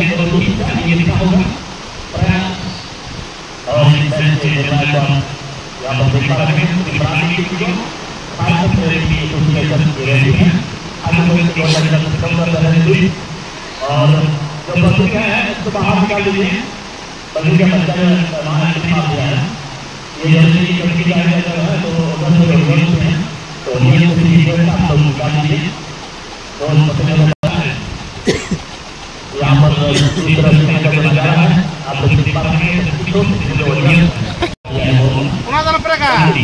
में रेवोल्यूशन का ये लिखा होगा प्रयास और इंसान से जनता का या तो देखा लगे इमरान की जो भारत में की एसोसिएशन रैली है आज हम इसके बारे में कम कर रहे हैं और जब पत्रिका है इसको बाहर निकाल लीजिए पत्रिका का नाम लिखा हुआ है ये जैसे ही कमेटी का है तो दस लोग हैं तो ये तो आप लोग निकाल लीजिए तो Kumasa na pereka? Ano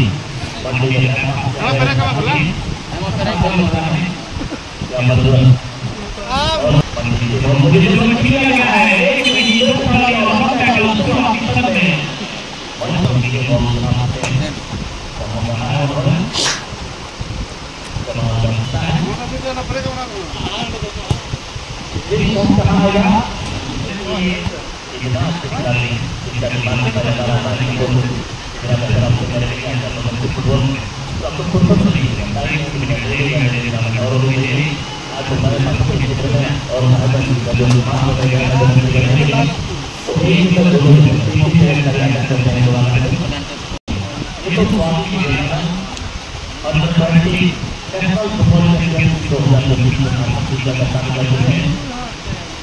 pereka? Terima kasih telah menonton! Untuk wa taala. Kita sekali kita di mana pada dalam hidup kita dalam pengertian dan membentuk sebuah suatu yang tadi dengan diri yang dari orang ini atau pada satu kehidupannya orang akan juga berumah dengan ada dengan kita ini kita belum ini yang dari ada dengan yang konservasi untuk kita lakukan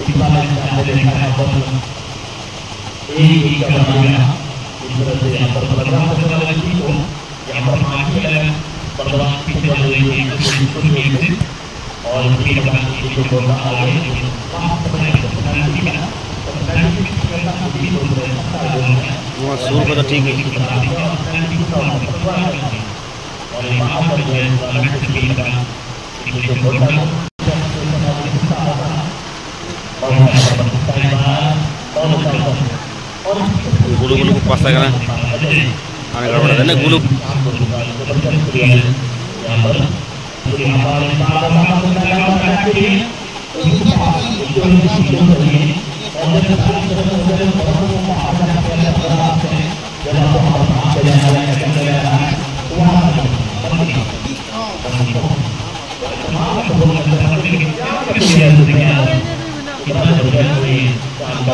Deepawali हमने देखा है बहुत एक ही का बना गया इस तरह से यहाँ पर प्रोग्राम होने वाला है ठीक हो यहाँ पर माटी है बर्दाश्त पीछे वाले एक दूसरे के लिए और इसके बाद ये जो बोला आगे वहाँ समय पेनाल्टी का तो पेनाल्टी की करना हम भी बोल रहे हैं वहाँ शोर का तो ठीक है पेनाल्टी का और यहाँ पर जो है लड़के के लिए का ये जो बोला Gulu-gulu kupas lagi kan? Aneh ini gulu. kita itu बोलना और और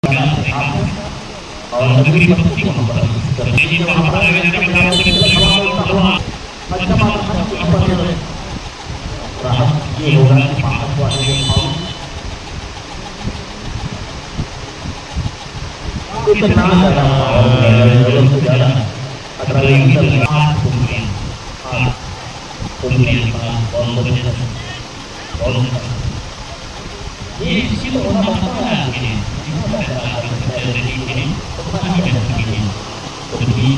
Ini sih orang bapak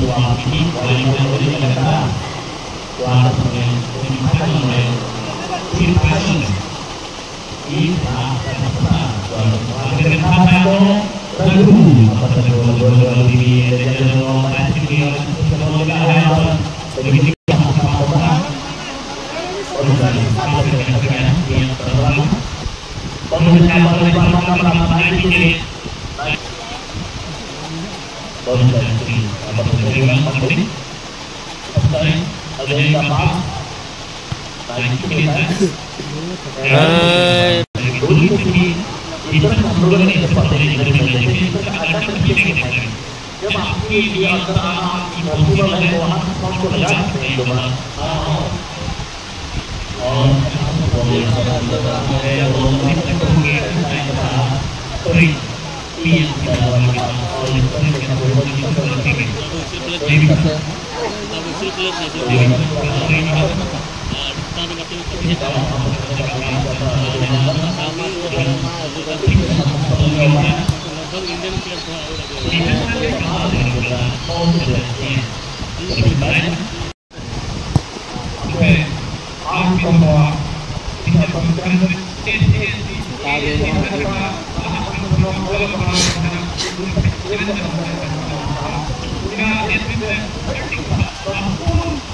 suamati wali-wali जब आपके लिए अंदर आना आपकी पॉसिबल है तो वहाँ सबको लगा सकते हैं दोबारा और अंदर आना है और होंगे सॉरी प्लीज़ और ये भी करते हैं tanding Thank you.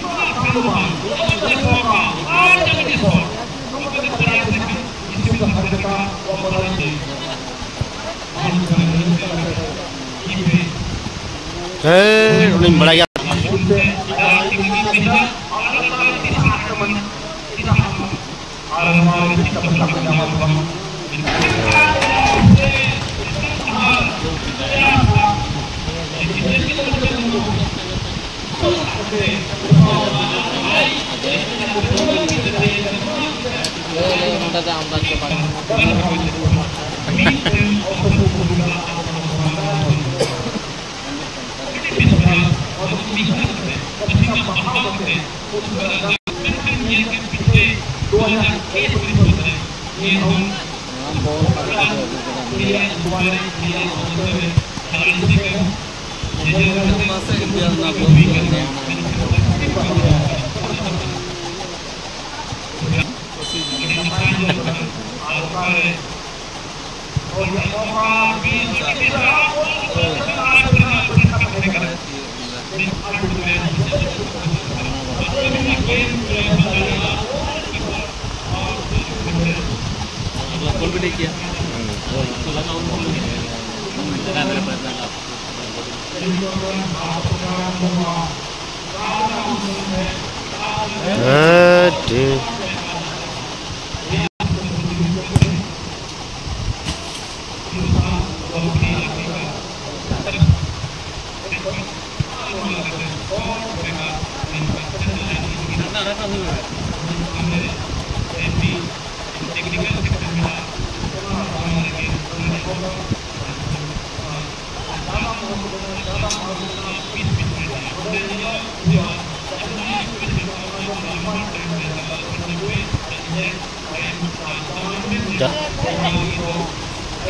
Eh, ulim belayar. Okay. जाता है आमदाद के पास दो हज़ार तेईस में हम बहुत कॉल भी नहीं किया तो लगा उनको लगा मेरे पास लगा Good dude. 자.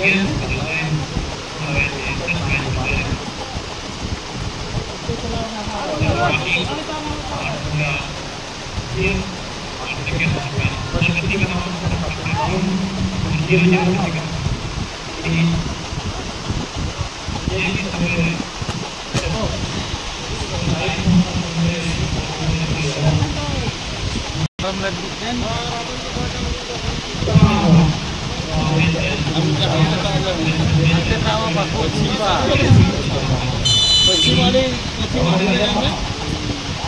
Yeah. Tanah. Nang